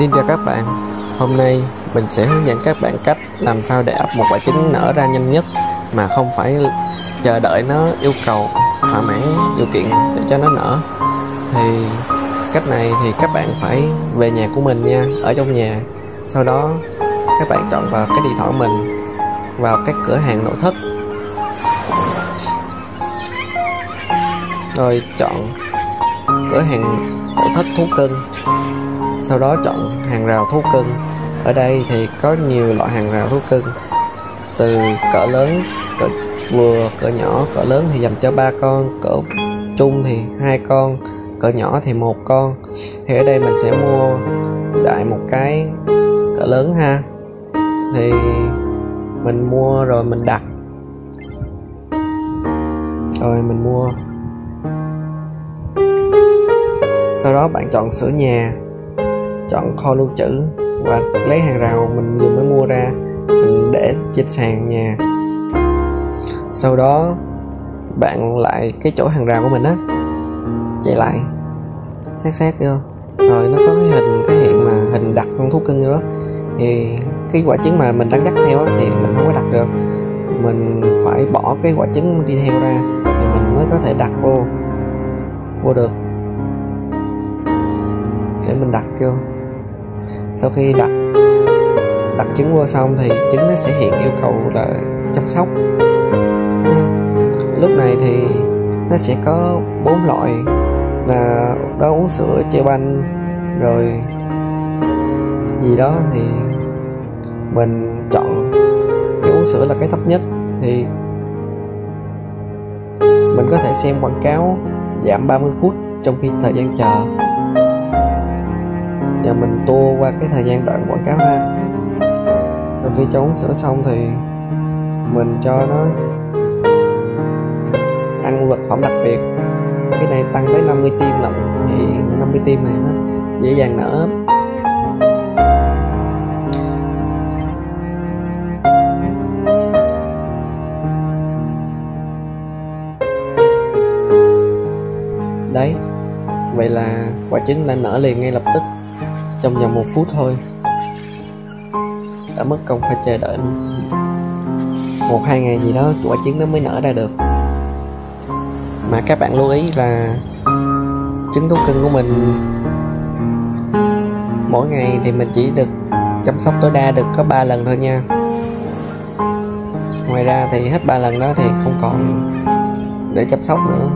Xin chào các bạn. Hôm nay mình sẽ hướng dẫn các bạn cách làm sao để ấp một quả trứng nở ra nhanh nhất mà không phải chờ đợi nó yêu cầu thỏa mãn điều kiện để cho nó nở. Thì cách này thì các bạn phải về nhà của mình nha, ở trong nhà. Sau đó các bạn chọn vào cái điện thoại mình, vào các cửa hàng nội thất. Rồi chọn cửa hàng nội thất thú cưng sau đó chọn hàng rào thú cưng. Ở đây thì có nhiều loại hàng rào thú cưng. Từ cỡ lớn, cỡ vừa, cỡ nhỏ, cỡ lớn thì dành cho ba con, cỡ trung thì hai con, cỡ nhỏ thì một con. Thì ở đây mình sẽ mua đại một cái cỡ lớn ha. Thì mình mua rồi mình đặt. Rồi mình mua. Sau đó bạn chọn sửa nhà chọn kho lưu trữ và lấy hàng rào mình vừa mới mua ra mình để trên sàn nhà. Sau đó bạn lại cái chỗ hàng rào của mình á chạy lại sát sát vô. Rồi nó có cái hình cái hiện mà hình đặt con thú cưng vô đó. Thì cái quả trứng mà mình đang dắt theo á, thì mình không có đặt được. Mình phải bỏ cái quả trứng đi theo ra thì mình mới có thể đặt vô vô được. Để mình đặt vô sau khi đặt đặt trứng vô xong thì trứng nó sẽ hiện yêu cầu là chăm sóc. Lúc này thì nó sẽ có bốn loại là đó, uống sữa chơi banh, rồi gì đó thì mình chọn cái uống sữa là cái thấp nhất. Thì mình có thể xem quảng cáo giảm 30 phút trong khi thời gian chờ và mình tua qua cái thời gian đoạn quảng cáo ha. Sau khi cho uống sữa xong thì mình cho nó ăn vật phẩm đặc biệt. Cái này tăng tới 50 tim lận, thì 50 tim này nó dễ dàng nở. Đấy, vậy là quả trứng đã nở liền ngay lập tức trong vòng một phút thôi. Đã mất công phải chờ đợi một hai ngày gì đó, quả trứng nó mới nở ra được. Mà các bạn lưu ý là trứng thú cưng của mình, mỗi ngày thì mình chỉ được chăm sóc tối đa được có 3 lần thôi nha. Ngoài ra thì hết ba lần đó thì không còn để chăm sóc nữa.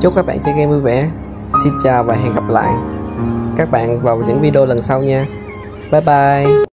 Chúc các bạn chơi game vui vẻ xin chào và hẹn gặp lại. Các bạn vào những video lần sau nha. Bye bye.